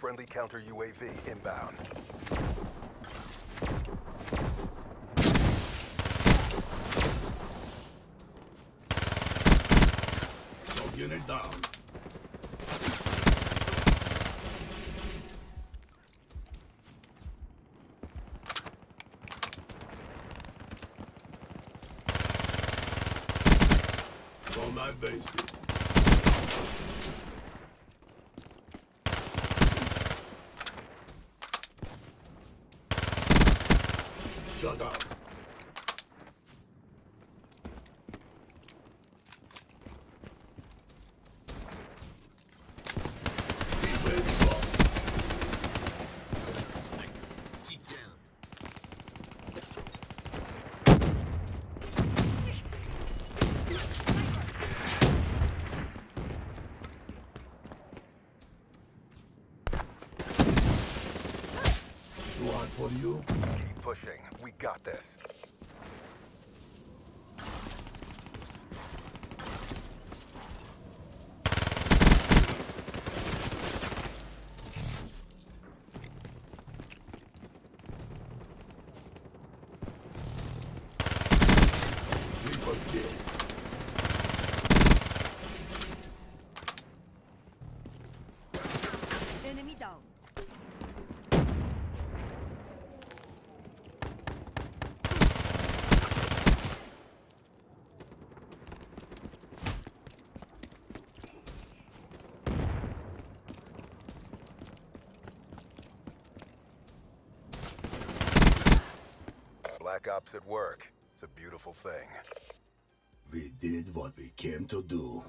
friendly counter UAV inbound. So unit down. On that base. Shut up. For you? Keep pushing. We got this. Black Ops at work. It's a beautiful thing. We did what we came to do.